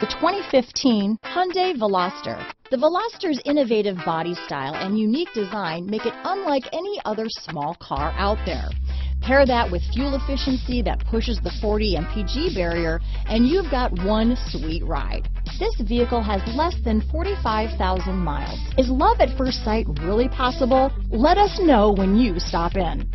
The 2015 Hyundai Veloster. The Veloster's innovative body style and unique design make it unlike any other small car out there. Pair that with fuel efficiency that pushes the 40 mpg barrier and you've got one sweet ride. This vehicle has less than 45,000 miles. Is love at first sight really possible? Let us know when you stop in.